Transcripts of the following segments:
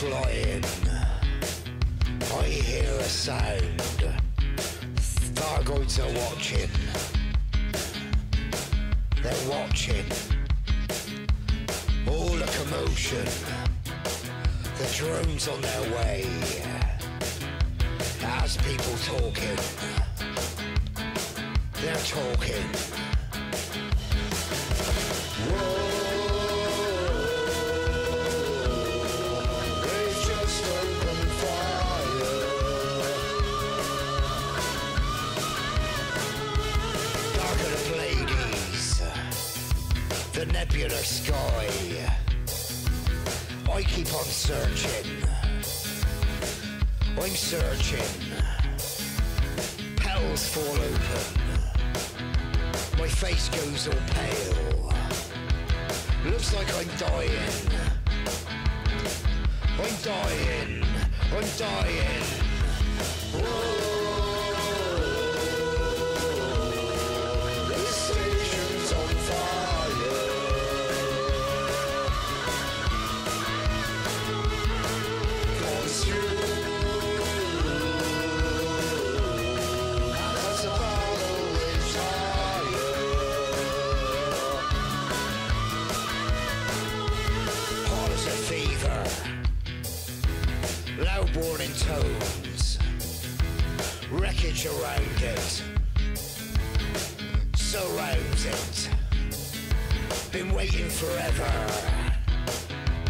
Flying, I hear a sound. Thargoids are watching. They're watching. All the commotion. The drones on their way. As people talking. They're talking. The nebular sky. I keep on searching. I'm searching. Petals fall open. My face goes all pale. Looks like I'm dying. I'm dying. I'm dying. Loud warning tones, wreckage around it, surrounds it. Been waiting forever.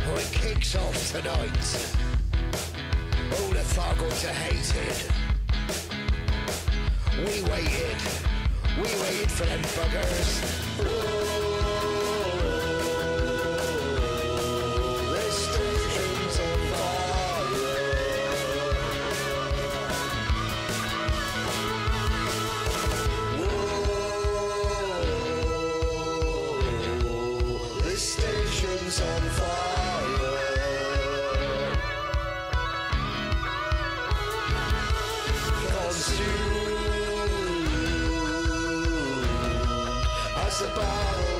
Oh, it kicks off tonight. All the Thargoids are hated. We waited. We waited for them buggers. separa